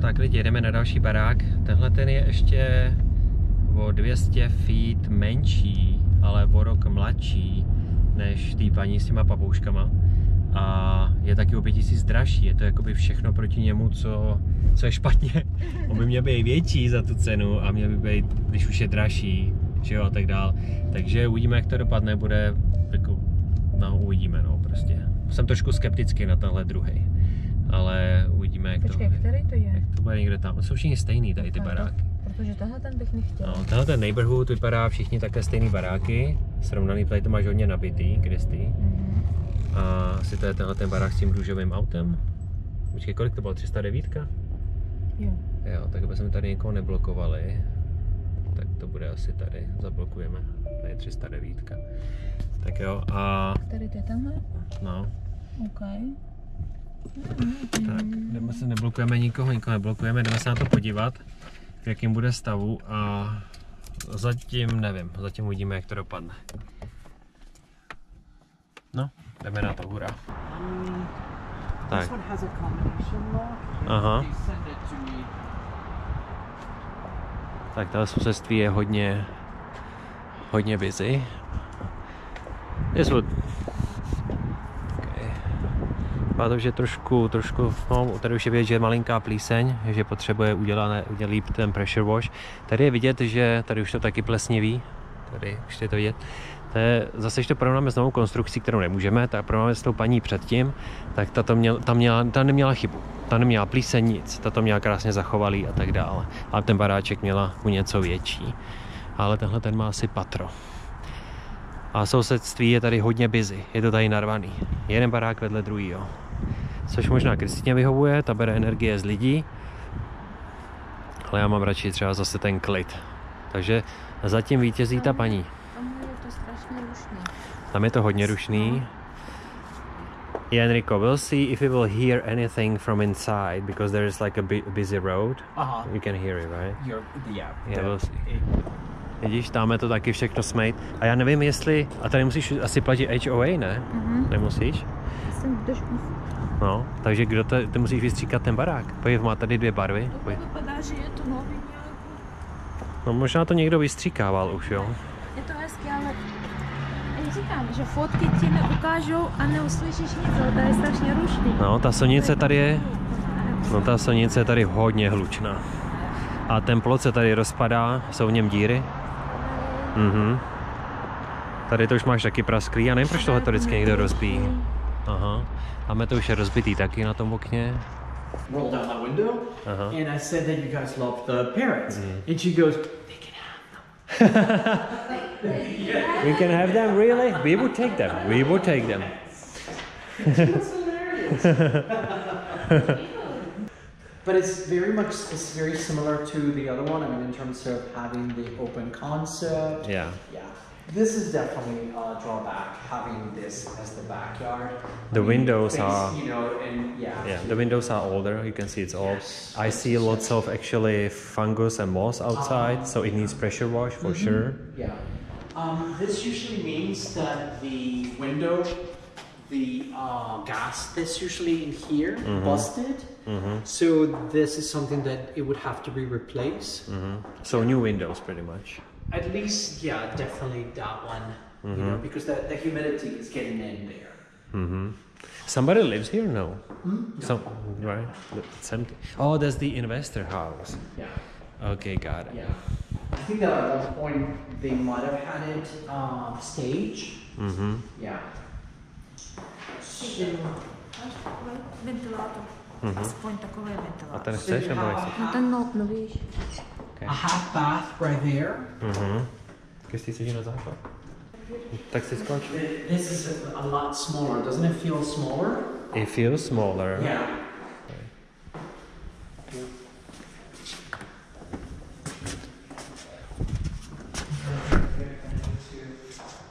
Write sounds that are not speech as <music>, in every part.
Tak lidi, jedeme na další barák. Tenhle ten je ještě o 200 feet menší, ale o rok mladší než tý paní s těma papouškama. A je taky o 5000 dražší, je to jakoby všechno proti němu, co, co je špatně. <laughs> On by měl být větší za tu cenu a měl by být, když už je dražší, že jo, a tak dál. Takže uvidíme, jak to dopadne, bude jako, no uvidíme, no prostě. Jsem trošku skeptický na tenhle druhý, ale uvidíme, jak Počkej, to, který to je? jak to bude někde tam. Jsou všichni stejný tady ty baráky. Protože tohle ten bych nechtěla. No, tenhle ten neighborhood vypadá všichni také stejný baráky, srovnaný, tady to máš hodně nabitý, Kristy. Mhm. A asi to je tenhle ten barák s tím růžovým autem. Počkej, kolik to bylo? 309? Jo. Jo, tak aby jsme tady někoho neblokovali, tak to bude asi tady, zablokujeme. Tady je 309. Tak jo, a Který to je tenhle? no, OK. Tak jdeme se, neblokujeme nikoho, nikoho neblokujeme, jdeme se na to podívat, v jakým bude stavu a zatím nevím, zatím uvidíme, jak to dopadne. No, jdeme na to, hurá. Tak, aha. Tak tohle sousedství je hodně, hodně busy. This would... Vypadá to, že trošku, trošku, no, tady už je vidět, že je malinká plíseň, že potřebuje udělat, udělat líp ten pressure wash. Tady je vidět, že tady už to taky plesnivý, tady už je to vidět. To je, zase, když to porovnáme s novou konstrukcí, kterou nemůžeme, tak porovnáme s tou paní předtím, tak ta, to měl, ta, měla, ta neměla chybu. Ta neměla plíseň nic, ta to měla krásně zachovalý a tak dále. Ale ten baráček měla u něco větší. Ale tenhle ten má asi patro. A sousedství je tady hodně busy, je to tady narvaný. Jeden barák vedle druhýho. Což možná Kristýně vyhovuje, ta bere energie z lidí, ale já mám radši třeba zase ten klid. Takže zatím vítězí ta paní. Tam je to strašně rušný. Tam je to hodně rušný. Yeah, Enrico, we'll see if we will hear anything from inside because there is like a bu- busy road. Uh huh. You can hear it, right? You're yeah. Yeah, we'll see. Vidíš, tam je to taky všechno smejt. A já nevím, jestli... A tady musíš asi platit HOA, ne? Mhm. Nemusíš? Jsem. No, takže kdo to, ty musíš vystříkat ten barák. Podív, má tady dvě barvy. To vypadá, že je to nový nějaký. No možná to někdo vystříkával už, jo? Je to hezky, ale... Já říkám, že fotky ti neukážou a neuslyšíš nic, ale to je strašně rušný. No, ta silnice tady je... No ta silnice je tady hodně hlučná. A ten plot se tady rozpadá, jsou v něm díry. Mhm. Tady to už máš taky prasklý, já nevím, proč tohle to vždycky někdo rozbíjí. Aha. Máme to už je rozbitý taky na tom okně. rolled down my window, Uh-huh. and I said that you guys love the parrots, and she goes, "They can have <laughs> We can have them, really? We would take them. We would take them. <laughs> But it's very much it's very similar to the other one. I mean, in terms of having the open concept. Yeah. Yeah. This is definitely a drawback having this as the backyard. The I mean, windows are- you know, and yeah. Yeah, the windows are older. You can see it's old. Yes. I see lots of actually fungus and moss ah. outside, so it needs pressure wash for mm-hmm. sure. Yeah. Um, this usually means that the window, the uh, gas that's usually in here mm-hmm. busted. Mm-hmm. So this is something that it would have to be replaced. So new windows, pretty much. At least, yeah, definitely that one. You know, because the, the humidity is getting in there. hmm Somebody lives here? No. Some right? It's empty. Oh, that's the investor house. Yeah. Okay, got it. Yeah. I think that at one point they might have had it um, stage. Mm-hmm. Yeah. So, Ventilátor. Aspoň takový A ventilátor. ten chceš nebo nechceš? No ten no, víš. a half bath right there. Mhm. Kristý sedí na záchod. Tak si skonč. This is a, a lot smaller. Doesn't it feel smaller? It feels smaller. Yeah.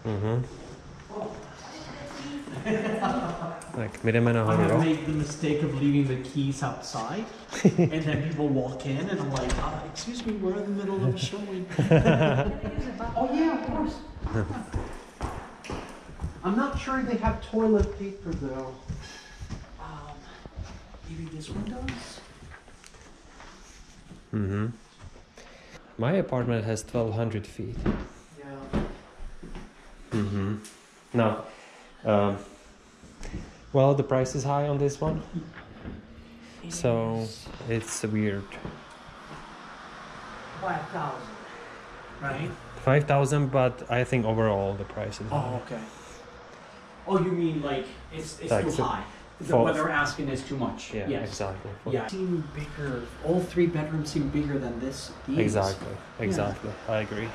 Mhm. Tak, my jdeme I have made the mistake of leaving the keys outside, and then people walk in, and I'm like, uh, "Excuse me, we're in the middle of a <laughs> showing." <laughs> oh yeah, of course. I'm not sure they have toilet paper though. Um, maybe this one does. Mm-hmm. My apartment has 1200 feet. Yeah. Mm-hmm. No. Um, well, the price is high on this one, so it's weird. Five thousand. Right? 5000 but I think overall the price is high. Oh, okay. Oh, you mean like it's it's Like too so- high? The, for- what they're asking is too much. Yeah, yes. exactly. Yeah. Seem bigger. All three bedrooms seem bigger than this. These. Exactly, exactly. I agree.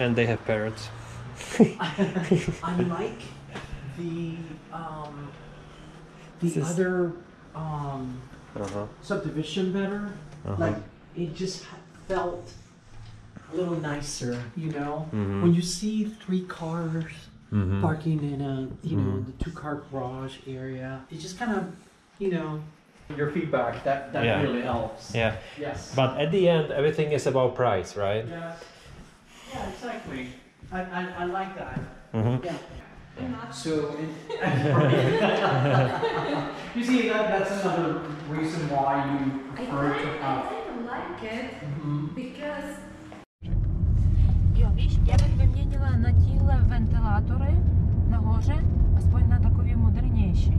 And they have parrots. <laughs> I like the um the This is- other um Uh-huh. subdivision better. Uh-huh. Like it just felt a little nicer, you know. Mhm. When you see three cars Mhm. parking in a you know Mhm. the two car garage area, it just kind of you know your feedback that that Yeah. really helps. Yeah, Yes. but at the end, everything is about price, right? yeah. Yeah, exactly. I, I, I like that. Mm-hmm. Yeah. So, it, <laughs> <laughs> you see, that, that's another reason why you I prefer to kind have. of like it Mhm. because... Jo, víš, já bych vyměnila na tíhle ventilátory nahoře, aspoň na takový modernější,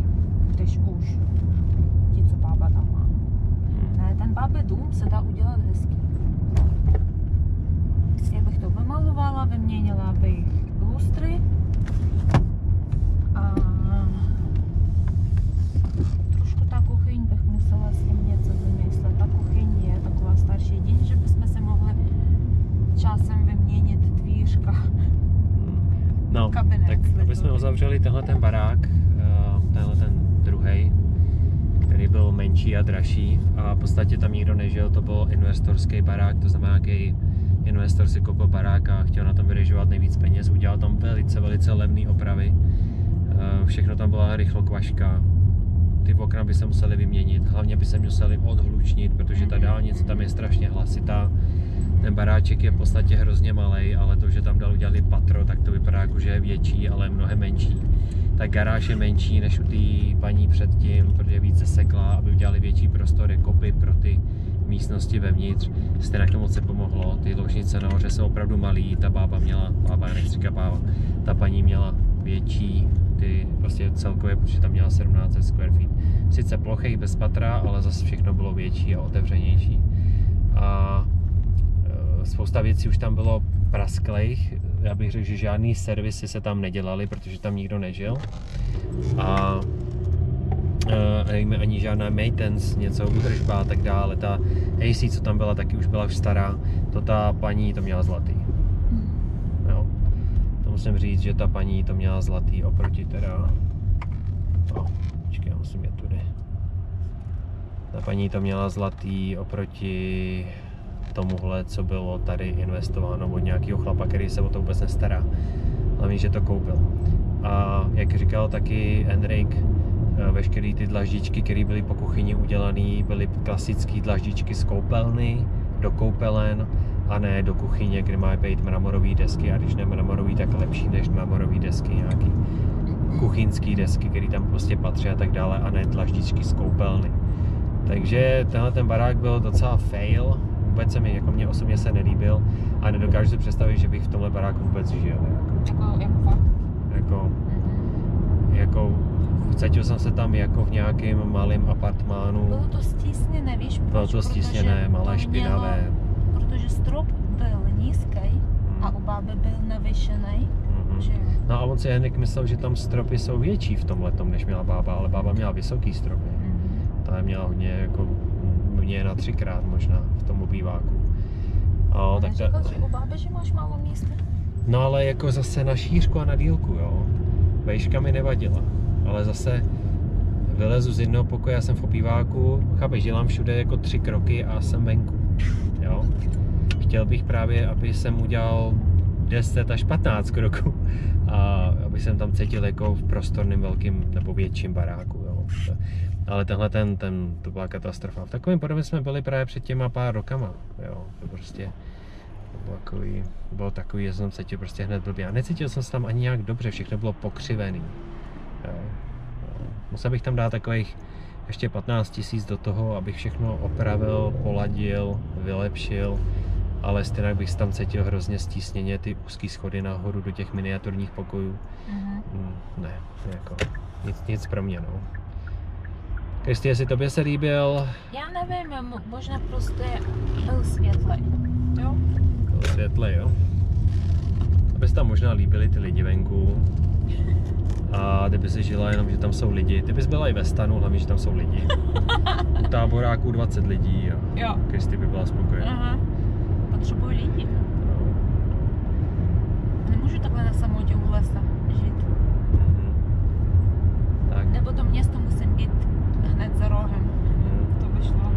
když už. Ti, co bába tam má. Ne, ten bábě dům se dá udělat hezký. Já bych to vymalovala, vyměnila bych lustry a trošku ta kuchyň bych musela s tím něco vymyslet. Ta kuchyň je starší díň, že bychom si mohli časem vyměnit dvířka. No, Kabinet tak aby jsme uzavřeli tenhle ten barák, eh, tenhle ten druhý, který byl menší a dražší. A v podstatě tam nikdo nežil, to byl investorský barák, to znamená, jaký investor si koupil barák a chtěl na tom vyrežovat nejvíc peněz, udělal tam velice, velice levné opravy, Eh, všechno tam byla rychlokvaška, ty okna by se museli vyměnit, hlavně by se museli odhlučnit, protože ta dálnice tam je strašně hlasitá. Ten baráček je v podstatě hrozně malý, ale to, že tam dal udělali patro, tak to vypadá jako, že je větší, ale mnohem menší. Ta garáž je menší než u té paní předtím, protože více sekla, aby udělali větší prostory, kopy pro ty místnosti vevnitř. Stejně to moc se pomohlo. Ty ložnice nahoře jsou opravdu malý, ta bába měla, bába, nechci říkat bába, ta paní měla větší, ty prostě celkově, protože tam měla 17 square feet. Sice plochých bez patra, ale zase všechno bylo větší a otevřenější. A e, spousta věcí už tam bylo prasklejch. Já bych řekl, že žádný servisy se tam nedělaly, protože tam nikdo nežil. A e, ani- ani žádná maintenance, něco údržba a tak dále. Ta AC, co tam byla, taky už byla stará. To ta paní to měla zlatý. Musím říct, že ta paní to měla zlatý oproti teda... O, počkej, já musím jet tudy. Ta paní to měla zlatý oproti tomuhle, co bylo tady investováno od nějakého chlapa, který se o to vůbec nestará. Hlavně, že to koupil. A jak říkal taky Enrik, eh, veškeré ty dlaždičky, které byly po kuchyni udělané, byly klasické dlaždičky z koupelny, do koupelen a ne do kuchyně, kde mají být mramorové desky a když ne mramorový, tak lepší než mramorové desky, nějaký kuchyňský desky, které tam prostě patří a tak dále a ne dlaždičky z koupelny. Takže tenhle ten barák byl docela fail, vůbec se mi, jako mě osobně se nelíbil a nedokážu si představit, že bych v tomhle baráku vůbec žil. Jako, Jako, jako fakt. jako, jako cítil jsem se tam jako v nějakém malém apartmánu. Bylo to stísněné, víš? Bylo to stísněné, malé, špinavé. Protože strop byl nízký a u báby byl navyšený, Mhm. že. No a on si Henrik myslel, že tam stropy jsou větší v tomhle, než měla bába, ale bába měla vysoký stropy. Ta měla hodně jako mě na třikrát možná v tom obýváku. No, A tak ta, že u báby, že máš málo místa? no ale jako zase na šířku a na dílku, jo. Vejška mi nevadila, ale zase vylezu z jednoho pokoje, já jsem v obýváku, chápeš, dělám všude jako tři kroky a jsem venku, jo. Chtěl bych právě, aby jsem udělal 10 až 15 kroků <laughs> a aby jsem tam cítil jako v prostorném velkým nebo větším baráku, jo. Ale tenhle ten, ten, to byla katastrofa. V takovém podobě jsme byli právě před těma pár rokama, jo. To prostě bylo takový, bylo takový, že jsem se cítil prostě hned blbě. A necítil jsem se tam ani nějak dobře, všechno bylo pokřivený. Jo. Musel bych tam dát takových ještě 15 tisíc do toho, abych všechno opravil, poladil, vylepšil, ale stejně bych se tam cítil hrozně stísněně ty úzké schody nahoru do těch miniaturních pokojů. Mhm. Mm, ne, jako nic, nic pro mě, no. Kristi, jestli tobě se líbil Já nevím, mo- možná prostě byl světlej. Jo? to světle, jo? Aby se tam možná líbily ty lidi venku. A kdyby si žila jenom, že tam jsou lidi. Ty bys byla i ve stanu, hlavně, že tam jsou lidi. U táboráků 20 lidí a Jo. Kristi by byla spokojená. Aha. Potřebuji lidi. Nemůžu takhle na samotě u lesa žít. Mhm. Tak. Nebo to město musím být hned za rohem. Mhm. To by šlo.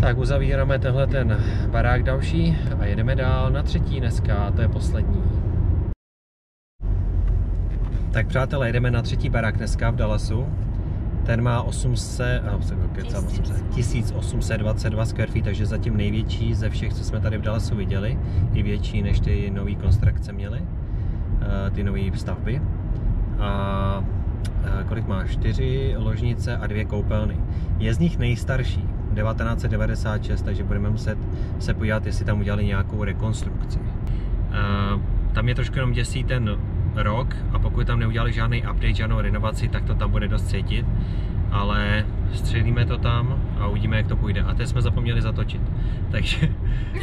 Tak uzavíráme tenhle ten barák další a jedeme dál na třetí dneska, to je poslední. Tak přátelé, jedeme na třetí barák dneska v Dallasu. Ten má 800, a, se kecám, 800, 1822 square feet, takže zatím největší ze všech, co jsme tady v Dallasu viděli. I větší než ty nové konstrukce měly, eh, ty nové stavby. A eh, kolik má? Čtyři ložnice a dvě koupelny. Je z nich nejstarší, 1996, takže budeme muset se podívat, jestli tam udělali nějakou rekonstrukci. Uh, tam mě trošku jenom děsí ten rok a pokud tam neudělali žádný update, žádnou renovaci, tak to tam bude dost cítit. Ale střelíme to tam a uvidíme, jak to půjde. A teď jsme zapomněli zatočit. <laughs> Takže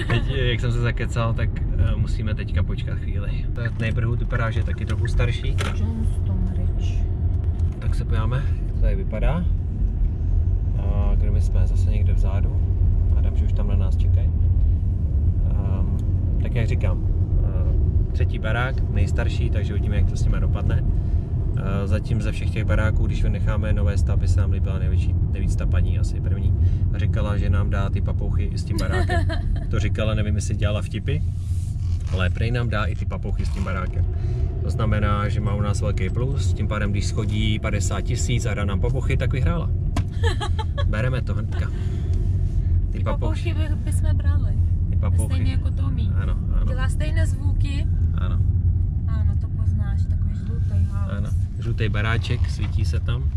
teď, jak jsem se zakecal, tak uh, musíme teďka počkat chvíli. Neighborhood vypadá, že je taky trochu starší. Tak se podíváme, jak to tady vypadá. A kde my jsme? Zase někde vzadu. Hádám, že už tam na nás čekají. Um, tak jak říkám, třetí barák, nejstarší, takže uvidíme, jak to s nimi dopadne. Uh, zatím ze všech těch baráků, když vynecháme nové stavby, se nám líbila největší, nejvíc ta paní asi první. Říkala, že nám dá ty papouchy i s tím barákem. <laughs> To říkala, nevím, jestli dělala vtipy, ale prej nám dá i ty papouchy s tím barákem. To znamená, že má u nás velký plus, tím pádem, když schodí 50 tisíc a dá nám papouchy, tak vyhrála. <laughs> Bereme to hnedka. Ty Ty papouchy. papouchy by, bychom brali. Ty papouchy. Stejně jako Tomí. Ano, ano, Dělá stejné zvuky. Ano, Ano, to poznáš, takový žlutý house. ano. Žlutý baráček, svítí se tam.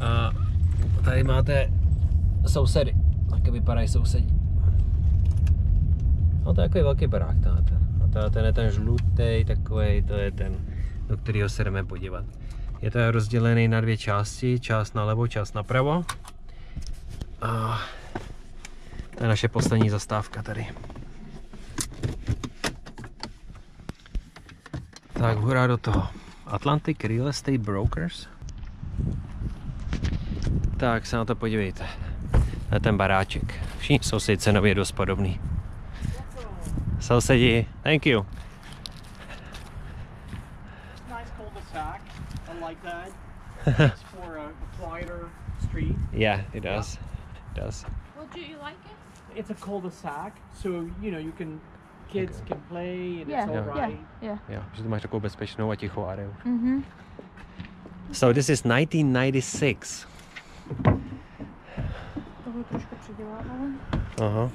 A tady máte sousedy. Jak vypadají sousedí. No to je takový velký barák, tenhle ten. A tenhle ten je ten žlutý, takový, to je ten, do kterého se jdeme podívat. Je to rozdělený na dvě části, část na levo, část napravo. A to je naše poslední zastávka tady. Tak hurá do toho. Atlantic Real Estate Brokers. Tak se na to podívejte. To je ten baráček. Všichni jsou si cenově dost podobný. Sousedi, thank you. Nice cul-de-sac. I like that. <laughs> it's for a, a quieter street. Yeah, it does. It does. Well, do you like it? It's a cul-de-sac, so you know you can kids Okay. can play and Yeah, it's all yeah. right. Yeah. Jo, že tu máš takovou bezpečnou a tichou areu. Mhm. So this is 1996. Toho trošku předělávalo. Uh-huh.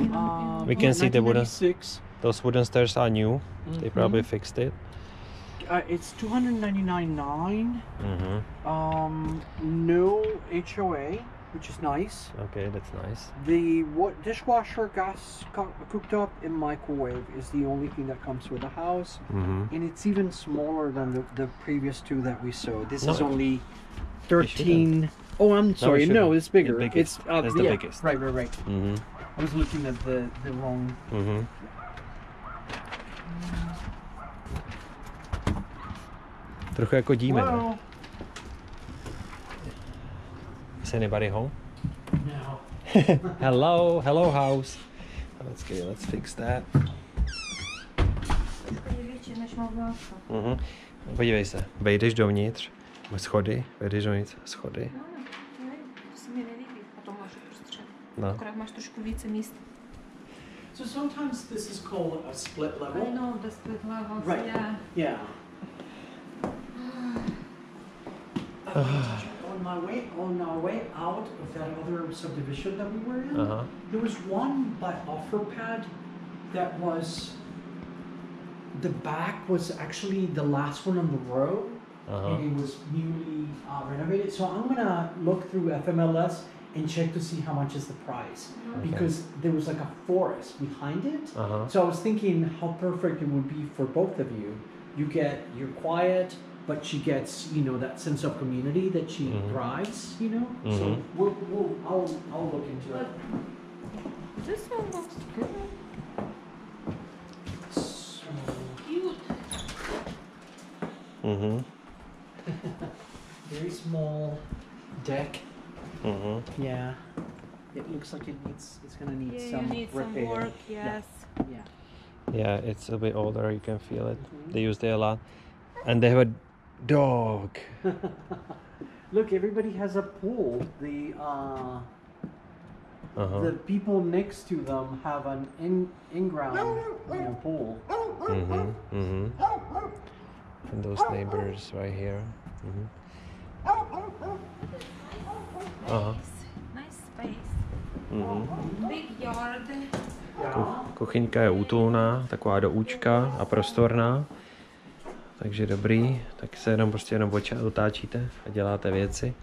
Um, We can see the wooden- 1996. Those wooden stairs are new. They probably fixed it. Uh, it's 299.9. Mm-hmm. Um, no HOA, which is nice. Okay, that's nice. The what dishwasher, gas co- cooktop, and microwave is the only thing that comes with the house, Mm-hmm. and it's even smaller than the, the previous two that we saw. This is only thirteen. Oh, I'm sorry. No, shouldn't. it's bigger. The biggest. It's uh, It's the yeah, biggest. Right, right, right. Mm-hmm. I was looking at the the wrong. Mm-hmm. Trochu jako díme, ne? Is anybody home? no. hello, hello house. Let's get, let's fix that. Mhm. Podívej se, vejdeš dovnitř, schody, vejdeš dovnitř, schody. No, no, to se mi nelíbí. Potom máš uprostřed. No. Akorát máš trošku více míst. So sometimes this is called a split level. I know, the split levels, Right. yeah. Yeah. <sighs> on my way on our way out of that other subdivision that we were in, Aha. there was one by offer pad that was the back was actually the last one on the row. Uh-huh. and it was newly uh, renovated. So I'm gonna look through FMLS and check to see how much is the price because there was like a forest behind it. Aha. So I was thinking how perfect it would be for both of you. You get you're quiet, but she gets you know that sense of community that she Mhm. thrives. You know. So Mhm. we'll, we'll I'll I'll look into it. This one looks good. So, Cute. Mhm. very small deck. Mm-hmm. Yeah. It looks like it needs it's gonna need Yeah, some you need some repair. work, yes. Yeah. Yeah, it's a bit older. You can feel it. They use it a lot, and they have a dog. <laughs> Look, everybody has a pool. The uh, Uh-huh. the people next to them have an in in ground you know, pool. Mhm. Mhm. And those neighbors right here. Mhm. Uh-huh. Nice space. Mhm. Big yard. Ku- Kuchyňka je útulná, taková do účka a prostorná. Takže dobrý, tak se jenom prostě jenom otáčíte a děláte věci.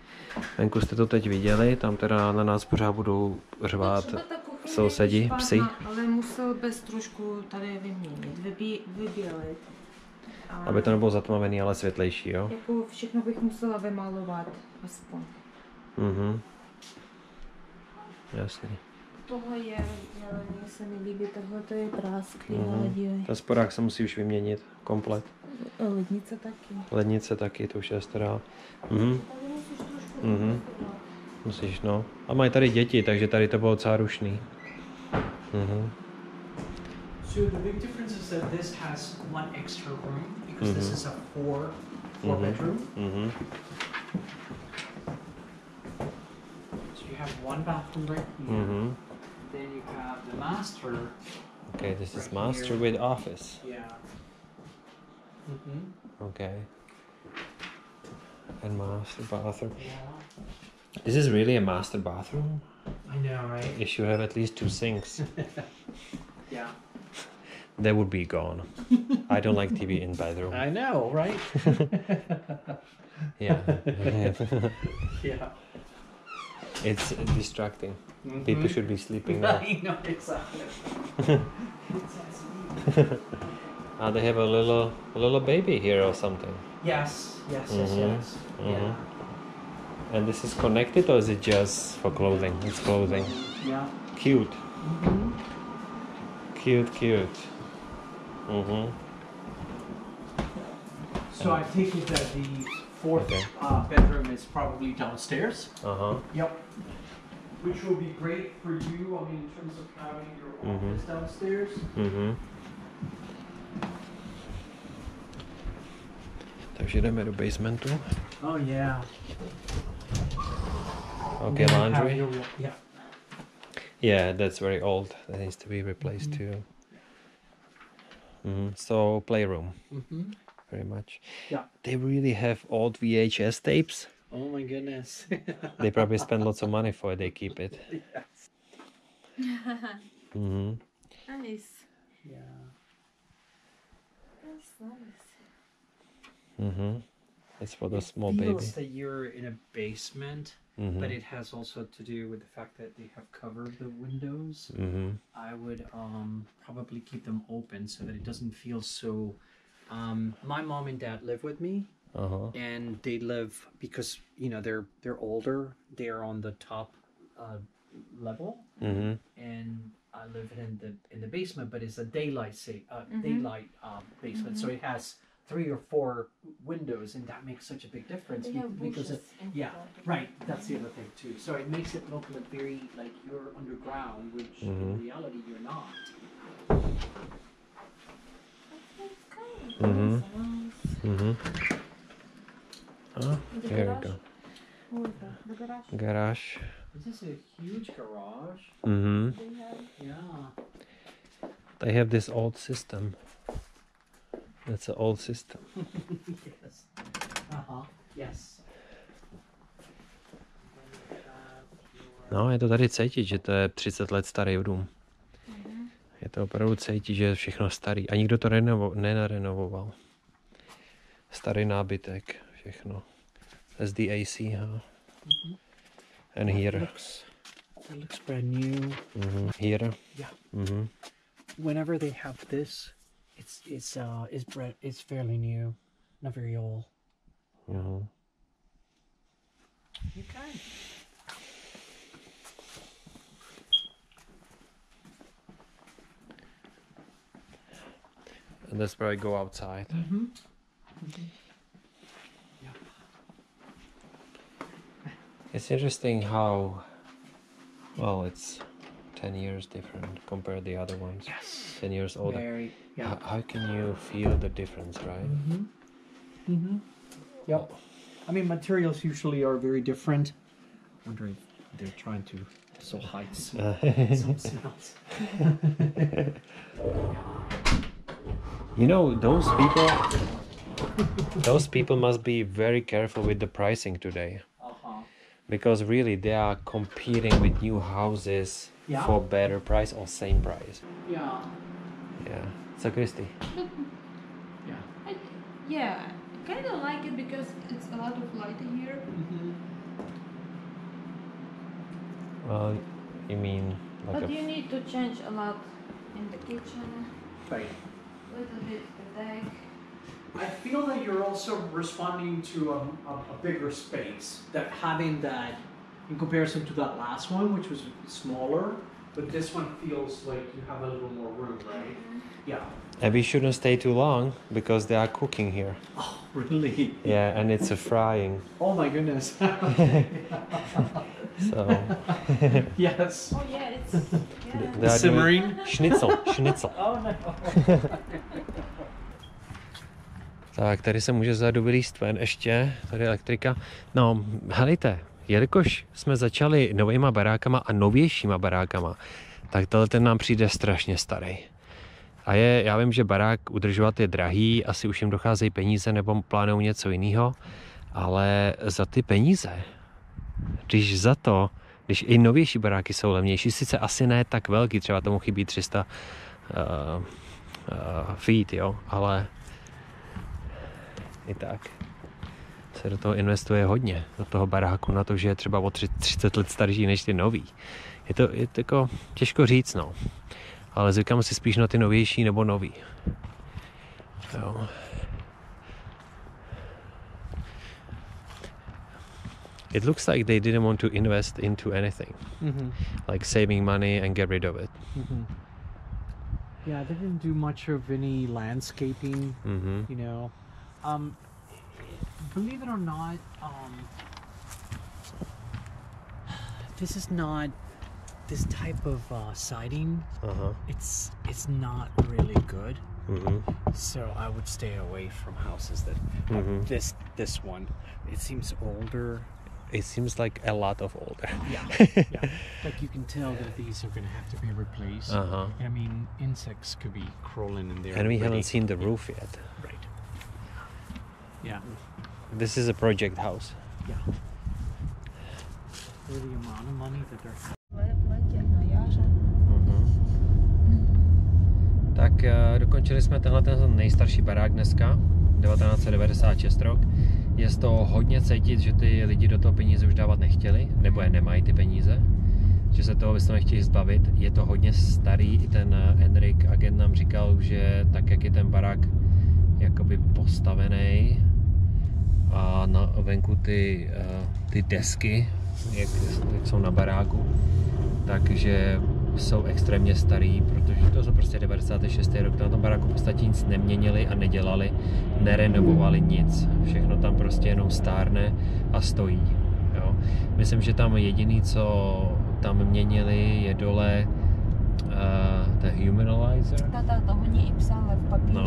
Venku jste to teď viděli, tam teda na nás pořád budou řvát sousedi, psi. Ale musel bys trošku tady vyměnit, vybí, vybělit. A aby to nebylo zatmavený, ale světlejší, jo? Jako všechno bych musela vymalovat, aspoň. Mhm. Jasně. Tohle je, ale mně se mi líbí, tohle to je prásklý, Mhm. ale dívej. Ten spodák se musí už vyměnit komplet. Lednice taky. Lednice taky, to už je stará. Mhm. Mhm. investovat. Musíš, no. A mají tady děti, takže tady to bylo docela rušný. Mhm. So the big difference is that this has one extra room because this Mhm. is a four four Mhm. bedroom. Mhm. So you have one bathroom right here. Mhm. You have the master. Okay, this is master here. with office. Yeah. Mm-hmm. Okay. And master bathroom. Yeah. This is really a master bathroom. I know, right? It should have at least two sinks. <laughs> Yeah. They would be gone. I don't like TV in bedroom. <laughs> I know, right? <laughs> Yeah. yeah. It's distracting. People Mhm. should be sleeping <laughs> now. I know exactly. Ah, <laughs> they have a little a little baby here or something. yes, yes, yes, Mhm. yes. Mhm. Yeah. And this is connected or is it just for clothing? It's clothing. Yeah. Cute. Mm-hmm. Cute, cute. Mm-hmm. So I take it that the fourth Okay. uh, bedroom is probably downstairs. Uh-huh. Yep. Which will be great for you. I mean, in terms of having your Mhm. office downstairs. Mm-hmm. Takže jdeme do basementu. Oh yeah. Okay, Then laundry. your- yeah. Yeah, that's very old. That needs to be replaced too. Mm hmm So playroom, Mm-hmm. Very much. Yeah. They really have old VHS tapes. Oh my goodness. <laughs> They probably spend lots of money for it. They keep it. yes. <laughs> hmm Nice. Yeah. That's nice. hmm It's for the It small feels baby. that you're in a basement, hmm but it has also to do with the fact that they have covered the windows. hmm I would um, probably keep them open so that it doesn't feel so. Um, my mom and dad live with me, Uh-huh. and they live because you know they're they're older. They are on the top uh, level, hmm and I live in the in the basement, but it's a daylight say uh, Mhm. daylight um, basement, so it has three or four windows, and that makes such a big difference They be- because it, yeah, right. That's the other thing too. So it makes it look like very like you're underground, which in reality you're not. Mhm. Nice. hmm Oh, The here we garage? go. Is that? The garage? Garage. This is a huge garage. hmm They have Yeah. They have this old system. That's an old system. <laughs> yes. Uh huh. Yes. No, je to tady cítit, že to je 30 let starý dům. Je to opravdu cítit, že je všechno starý. A nikdo to renovo- nenarenovoval. Starý nábytek, všechno. That's the AC, huh? And here. looks it looks brand new. Mhm. Here. Yeah. Mhm. Whenever they have this, it's it's uh it's bread it's fairly new, not very old. Mhm. Okay. And let's probably go outside. Mm-hmm. It's interesting how, well, it's 10 years different compared to the other ones. Yes. 10 years older. Very. Yeah. H- How can you feel the difference, right? Mm-hmm. Mm-hmm. Yep. I mean, materials usually are very different. wondering if they're trying to so hide some, some smells. You know, those people, those people must be very careful with the pricing today. Uh-huh. Because really, they are competing with new houses Yeah. for better price or same price. Yeah. Yeah. So, Christy. Yeah. I, yeah, I kind of like it because it's a lot of light here. Mm-hmm. Well, you mean like But a you need to change a lot in the kitchen, Right. Little bit the. I feel that you're also responding to a, a, a bigger space. That having that, in comparison to that last one, which was smaller, but this one feels like you have a little more room, right? Mm-hmm. Yeah. And we shouldn't stay too long because they are cooking here. Oh, really? Yeah, and it's a frying. Oh my goodness. <laughs> So <laughs> yes. Oh yeah, it's yeah. They are Simmering? Schnitzel, schnitzel. <laughs> Oh no. <laughs> Tak, tady se může vzadu vylíst ven ještě, tady elektrika. No, helejte, jelikož jsme začali novýma barákama a novějšíma barákama, tak tenhle ten nám přijde strašně starý. A je, já vím, že barák udržovat je drahý, asi už jim docházejí peníze nebo plánují něco jiného, ale za ty peníze, když za to, když i novější baráky jsou levnější, sice asi ne tak velký, třeba tomu chybí 300 uh, uh, feet, jo, ale i tak se do toho investuje hodně, do toho baráku na to, že je třeba o tři- 30 let starší než ty nový. Je to, je to jako těžko říct, no. Ale zvykám si spíš na ty novější nebo nový. Jo. It looks like they didn't want to invest into anything, Mm-hmm. like saving money and get rid of it. Mm-hmm. Yeah, they didn't do much of any landscaping. hmm You know, um, believe it or not, um, this is not this type of uh, siding. Uh-huh. It's it's not really good. hmm So I would stay away from houses that Mhm. this this one. It seems older. It seems like a lot of older. Yeah, <laughs> yeah. Like you can tell that these are gonna have to be replaced. Uh-huh. And I mean, insects could be crawling in there. And we already. haven't seen the roof yet. Right. Yeah. This is a project house. Yeah. For the amount of money that they're Letět na. Tak uh, dokončili jsme tenhle ten nejstarší barák dneska, 1996 rok. Je z toho hodně cítit, že ty lidi do toho peníze už dávat nechtěli, nebo je nemají ty peníze, že se toho vysloveně chtějí zbavit. Je to hodně starý, i ten eh, Enrik agent nám říkal, že tak, jak je ten barák jakoby postavený a na venku ty, eh, ty desky, jak, jak jsou na baráku, takže jsou extrémně starý, protože to jsou prostě 96. rok, na tom baráku v podstatě nic neměnili a nedělali, nerenovovali nic, všechno tam prostě jenom stárne a stojí. Jo. Myslím, že tam jediný, co tam měnili, je dole uh, ten humanizer, Tata to oni i psali v papíře, No.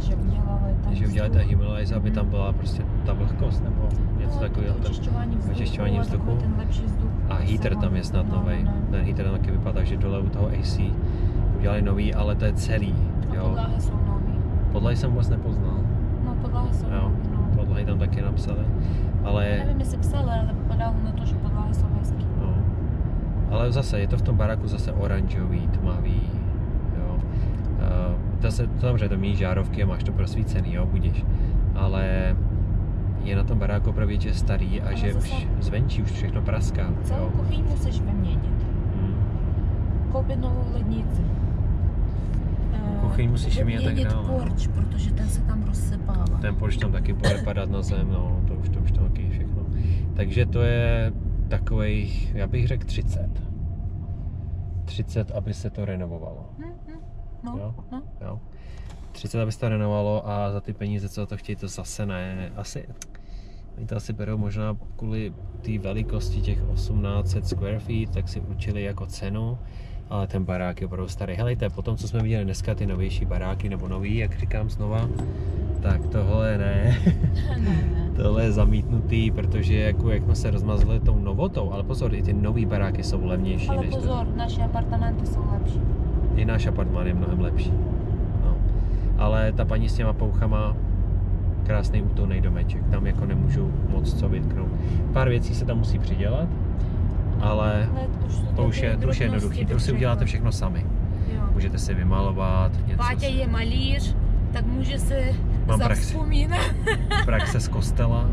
že udělali tam že udělali ten humanizer, aby tam byla prostě ta vlhkost nebo něco takového. ten- Očišťování vzduchu, očišťování vzduchu. ten lepší vzduch. A heater tam je snad No, nový. no, no. Ten heater tam taky vypadá, že dole u toho AC udělali nový, ale to je celý. A Jo. podlahy jsou nový. Podlahy jsem vůbec nepoznal. No podlahy jsou Jo. nový, no. Podlahy tam taky napsali. Ale, Nevím, jestli psali, ale vypadalo na to, že podlahy jsou hezký. no. ale zase, je to v tom baráku zase oranžový, tmavý. Jo. Uh, zase, to samozřejmě to míjí žárovky a máš to prosvícený, jo, budíš. Ale je na tom baráku opravdu, že je starý a že už zvenčí už všechno praská. Celou Jo? kuchyň musíš vyměnit. Hmm. Koupit novou lednici. Eh, Kuchyň musíš vyměnit tak dále. porč, protože ten se tam rozsypává. Ten porč tam taky bude padat na zem, no, to už to už to taky všechno. Takže to je takových, já bych řekl 30. 30, aby se to renovovalo. Hm, hm. No, Jo? no. Jo. 30, aby se to renovalo a za ty peníze, co to chtějí, to zase ne. Asi, oni to asi berou možná kvůli té velikosti těch 1800 square feet, tak si určili jako cenu, ale ten barák je opravdu starý. Helejte, potom, co jsme viděli dneska, ty novější baráky, nebo nový, jak říkám znova, tak tohle ne. <laughs> ne, ne. tohle je zamítnutý, protože jako jak jsme se rozmazli tou novotou, ale pozor, i ty nový baráky jsou levnější Ale než pozor, naše apartamenty jsou lepší. I náš apartmán je mnohem lepší. No. Ale ta paní s těma pouchama, krásný útulný domeček, tam jako nemůžu moc co vytknout. Pár věcí se tam musí přidělat, ale už to už je, to už je jednoduchý, to už si uděláte všechno sami. Jo. Můžete si vymalovat, něco Páťa si, je malíř, tak může si Mám zavzpomínat. <laughs> praxe z kostela.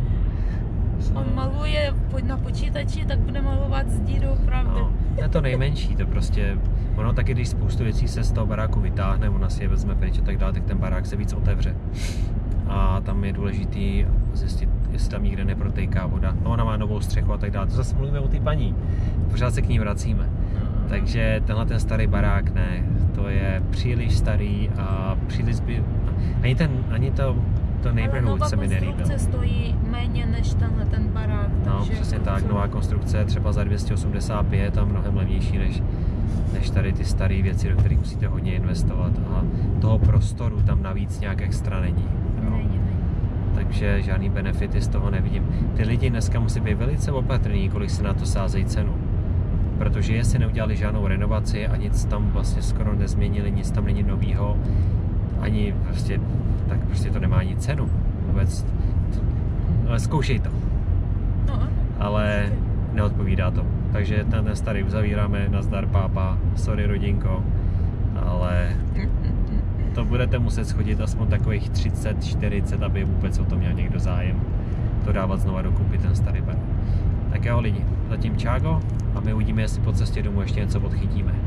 On maluje na počítači, tak bude malovat s dírou pravdy. No, to je to nejmenší, to prostě, ono taky, když spoustu věcí se z toho baráku vytáhne, ona si je vezme pryč a tak dále, tak ten barák se víc otevře. A tam je důležitý zjistit, jestli tam nikde neprotejká voda. No, ona má novou střechu a tak dále. To zase mluvíme o té paní. Pořád se k ní vracíme. Takže tenhle ten starý barák ne, to je příliš starý a příliš by... Ani, ten, ani to, to neighborhood nová se mi nelíbilo. konstrukce stojí méně než tenhle ten barák. No, takže přesně jako tak, nová konstrukce je třeba za 285 a mnohem levnější než, než tady ty staré věci, do kterých musíte hodně investovat a toho prostoru tam navíc nějak extra není. Takže žádný benefity z toho nevidím. Ty lidi dneska musí být velice opatrní, kolik si na to sázejí cenu. Protože jestli neudělali žádnou renovaci a nic tam vlastně skoro nezměnili, nic tam není novýho, ani prostě, tak prostě to nemá ani cenu. Vůbec, ale zkoušej to No, ano. ale neodpovídá to. Takže ten ten starý uzavíráme, nazdar pápa, sorry rodinko, ale to budete muset schodit aspoň takových 30-40, aby vůbec o to měl někdo zájem. To dávat znova dokupy ten starý bar. Tak jo lidi, zatím čágo a my uvidíme, jestli po cestě domů ještě něco podchytíme.